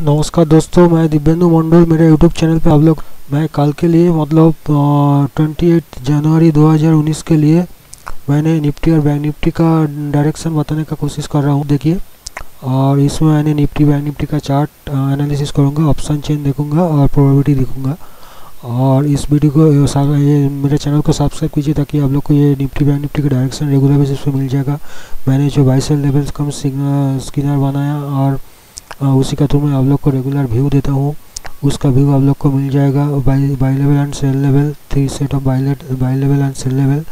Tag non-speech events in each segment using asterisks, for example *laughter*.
नमस्कार दोस्तों, मैं दिव्येंदु मंडल, मेरे यूट्यूब चैनल पे आप लोग, मैं कल के लिए मतलब ट्वेंटी एट जनवरी 2019 के लिए मैंने निफ्टी और बैंक निफ्टी का डायरेक्शन बताने का कोशिश कर रहा हूँ, देखिए। और इसमें मैंने निफ्टी, बैंक निफ्टी का चार्ट एनालिसिस करूँगा ऑप्शन चेन देखूँगा और प्रोबेबिलिटी देखूँगा। और इस वीडियो को ये मेरे चैनल को सब्सक्राइब कीजिए ताकि आप लोग को ये निफ्टी, बैंक निफ्टी का डायरेक्शन रेगुलर बेसिस पे मिल जाएगा। मैंने जो बाइसल लेवल कम स्किनर बनाया और उसी का थ्रू मैं आप लोग को रेगुलर व्यू देता हूँ। उसका व्यू आप लोग को मिल जाएगा buy buy level and sell level three set of buy let buy level and sell level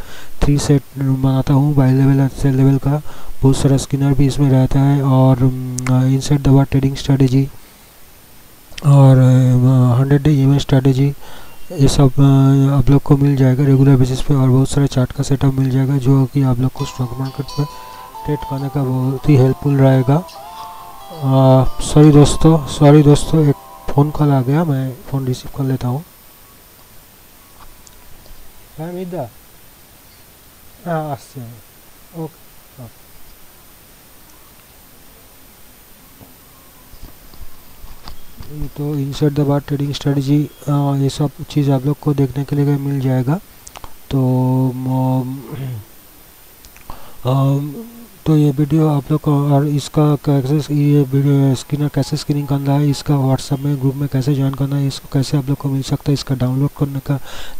three set बनाता हूँ buy level and sell level का। बहुत सारा स्किनर भी इसमें रहता है और इनसेट दवा ट्रेडिंग स्ट्रेटेजी और हंड्रेड डे ई स्ट्रेटेजी ये सब आप लोग को मिल जाएगा रेगुलर बेसिस पे और बहुत सारे चार्ट का सेटअप मिल जाएगा जो कि आप लोग को स्टॉक मार्केट पे ट्रेड करने का बहुत ही हेल्पफुल रहेगा। सॉरी दोस्तों सॉरी दोस्तों एक फ़ोन कॉल आ गया मैं फ़ोन रिसीव कर लेता हूँ हाँ मिदा हाँ আসছে ओके तो insert the bar trading strategy ये सब चीज़ आप लोग को देखने के लिए मिल जाएगा तो तो ये वीडियो आप लोग को और इसका कैसे ये स्क्रीनर कैसे स्क्रीनिंग करना है, इसका व्हाट्सअप में ग्रुप में कैसे ज्वाइन करना है, इसको कैसे आप लोग को मिल सकता है, इसका डाउनलोड करने का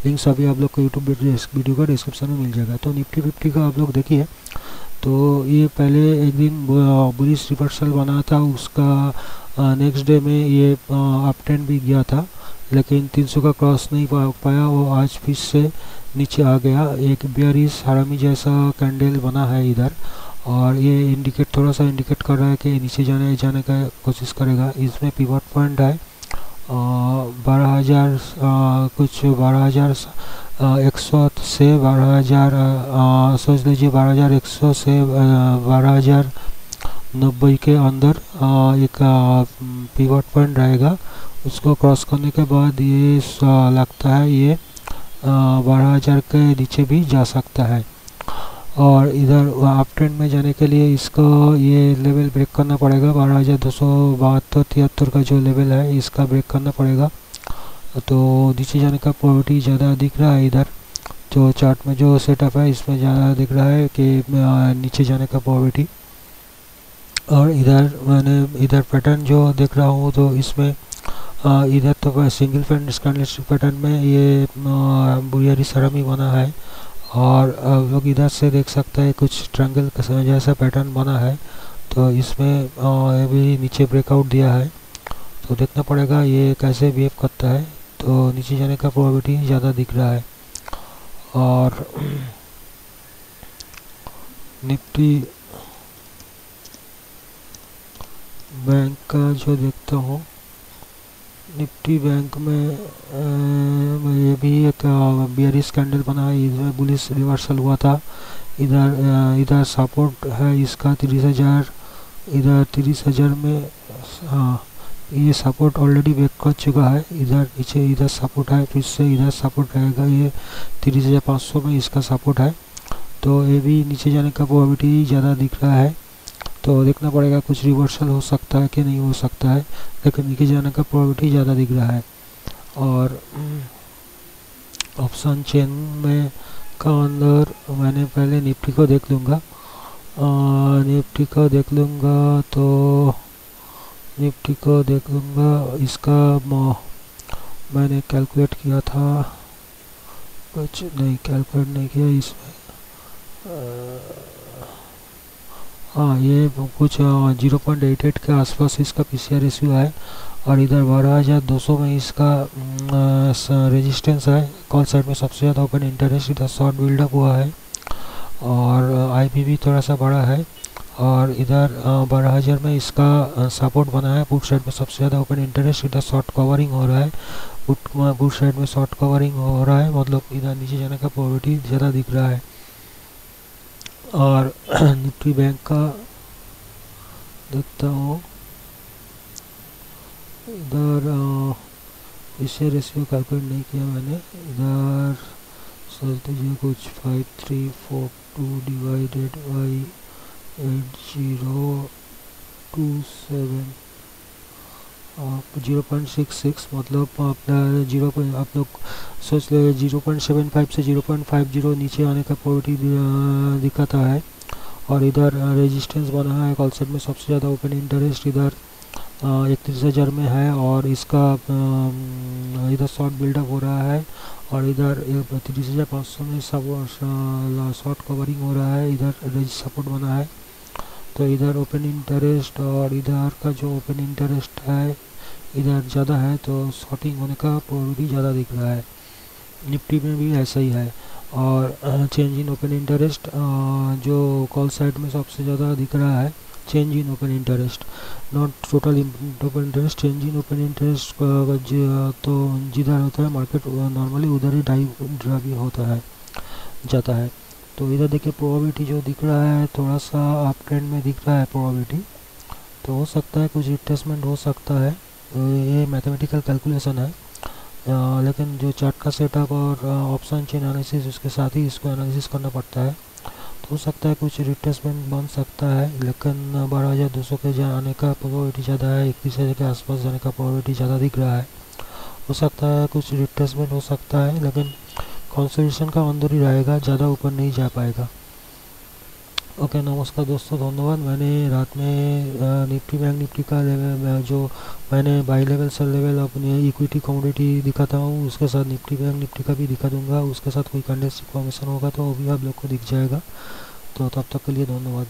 लिंक सभी आप लोग को यूट्यूब वीडियो का डिस्क्रिप्शन में मिल जाएगा। तो निफ्टी फिफ्टी का आप लोग देखिए। तो ये पहले एक दिन बुलिस रिवर्सल बना था, उसका नेक्स्ट डे में ये अप ट्रेंड भी गया था, लेकिन 300 का क्रॉस नहीं पा, पाया, वो आज फिर से नीचे आ गया। एक बियरिस हरामी जैसा कैंडल बना है इधर। और ये इंडिकेट थोड़ा सा इंडिकेट कर रहा है कि नीचे जाने जाने का कोशिश करेगा। इसमें पिवट पॉइंट है बारह हज़ार कुछ बारह हज़ार एक सौ से बारह हज़ार सोच लीजिए बारह हज़ार एक सौ से बारह हज़ार नब्बे के अंदर आ, एक पिवट पॉइंट रहेगा उसको क्रॉस करने के बाद ये लगता है ये बारह हज़ार के नीचे भी जा सकता है। और इधर अप ट्रेंड में जाने के लिए इसको ये लेवल ब्रेक करना पड़ेगा। बारह हज़ार दो सौ बहत्तर तिहत्तर का जो लेवल है, इसका ब्रेक करना पड़ेगा। तो नीचे जाने का प्रॉबिलिटी ज़्यादा दिख रहा है इधर। जो चार्ट में जो सेटअप है, इसमें ज़्यादा दिख रहा है कि नीचे जाने का प्रॉबिलिटी और इधर मैंने, इधर पैटर्न जो देख रहा हूँ तो इसमें इधर तो सिंगल फ़ैन स्कैंडलिस्टिक पैटर्न में ये बुरियारी सरमी बना है। और लोग इधर से देख सकते हैं कुछ ट्रैंगल जैसा पैटर्न बना है। तो इसमें अभी नीचे ब्रेकआउट दिया है। तो देखना पड़ेगा ये कैसे बिहेव करता है। तो नीचे जाने का प्रोबेबिलिटी ज़्यादा दिख रहा है। और, निफ्टी बैंक का जो देखता हूँ निफ्टी बैंक में ये भी एक बियरिस कैंडल बना है इसमें बुलिस रिवर्सल हुआ था। इधर इधर सपोर्ट है इसका तीस हज़ार। इधर तीस हज़ार में हाँ ये सपोर्ट ऑलरेडी ब्रेक कर चुका है। इधर नीचे इधर सपोर्ट है, फिर से इधर सपोर्ट रहेगा। ये तीस हज़ार पाँच सौ में इसका सपोर्ट है। तो ये भी नीचे जाने का प्रोबेबिलिटी ज़्यादा दिख रहा है। तो देखना पड़ेगा कुछ रिवर्सल हो सकता है कि नहीं हो सकता है, लेकिन नीचे जाने का प्रोबेबिलिटी ज़्यादा दिख रहा है। और ऑप्शन चेन में का अंदर मैंने पहले निफ्टी को देख लूँगा। निफ्टी को देख लूँगा तो निफ्टी को देख लूँगा, इसका मैंने कैलकुलेट किया था, कुछ नहीं कैलकुलेट नहीं किया इसमें। हाँ ये कुछ ज़ीरो पॉइंट एट एट के आसपास इसका पी सी आर रेशियो है और इधर बारह हज़ार दो सौ में इसका रेजिस्टेंस है। कॉल साइड में सबसे ज़्यादा ओपन इंटरेस्ट इधर शॉर्ट बिल्डअप हुआ है और आई पी भी थोड़ा सा बड़ा है और इधर बारह हज़ार में इसका सपोर्ट बना है। बुक साइड में सबसे ज़्यादा ओपन इंटरेस्ट इधर शॉर्ट कवरिंग हो रहा है। बुक साइड में शॉर्ट कवरिंग हो रहा है। मतलब इधर नीचे जाने का प्रॉबिलिटी ज़्यादा दिख रहा है। और *clears throat* निफ्टी बैंक का देखता हूँ। इधर इसे रेशियो कैलकुलेट नहीं किया मैंने। इधर सोच दीजिए कुछ five three four two divided by eight zero two seven zero point six six मतलब अपना ज़ीरो आप लोग सोच ले ज़ीरो पॉइंट सेवन फाइव से ज़ीरो पॉइंट फाइव ज़ीरो नीचे आने का प्रोबेबिलिटी दिखाता है। और इधर रेजिस्टेंस बना है कॉल सेट में सबसे ज़्यादा ओपन इंटरेस्ट इधर इकतीस हज़ार में है और इसका इधर शॉर्ट बिल्डअप हो रहा है और इधर तीस हज़ार पाँच सौ में शॉर्ट कवरिंग हो रहा है, इधर सपोर्ट बना है। तो इधर ओपन इंटरेस्ट और इधर का जो ओपन इंटरेस्ट है इधर ज़्यादा है तो शॉर्टिंग होने का प्रॉब्लम भी ज़्यादा दिख रहा है। निफ्टी में भी ऐसा ही है। और चेंज इन ओपन इंटरेस्ट जो कॉल साइड में सबसे ज़्यादा दिख रहा है change in open interest not total open interest change in open interest तो जिधर होता है मार्केट नॉर्मली उधर ही ड्राइव भी होता है, जाता है। तो इधर देखिए प्रोबेबिलिटी जो दिख रहा है, थोड़ा सा अप ट्रेंड में दिख रहा है प्रोबेबिलिटी तो हो सकता है कुछ रिट्रेसमेंट हो सकता है। ये मैथमेटिकल कैलकुलेशन है। आ, लेकिन जो चार्ट का सेटअप और ऑप्शन चेन एनालिसिस उसके साथ ही इसको एनालिसिस करना पड़ता है। तो हो सकता है कुछ रिट्रेसमेंट बन सकता है लेकिन बारह हज़ार दो सौ के जाने का प्रोबेबिलिटी ज़्यादा है इक्कीस हज़ार के आसपास जाने का प्रोबेबिलिटी ज़्यादा दिख रहा है। हो सकता है कुछ रिट्रेसमेंट हो सकता है लेकिन कॉन्सोलेशन का अंदर ही रहेगा ज़्यादा ऊपर नहीं जा पाएगा। ओके नमस्कार दोस्तों, धन्यवाद। मैंने रात में निफ्टी बैंक, निफ्टी का लेवल जो मैंने बाई लेवल सेल लेवल अपने इक्विटी कमोडिटी दिखाता हूँ, उसके साथ निफ्टी बैंक, निफ्टी का भी दिखा दूँगा। उसके साथ कोई कंडेंस इन्फॉर्मेशन होगा तो वो भी आप लोग को दिख जाएगा। तो तब तक के लिए धन्यवाद।